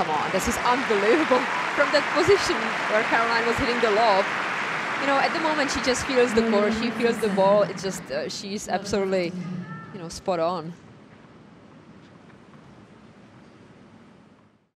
come on, this is unbelievable. From that position where Caroline was hitting the lob, you know, at the moment she just feels the court, she mm-hmm. feels the ball. It's just, uh, she's absolutely, you know, spot on.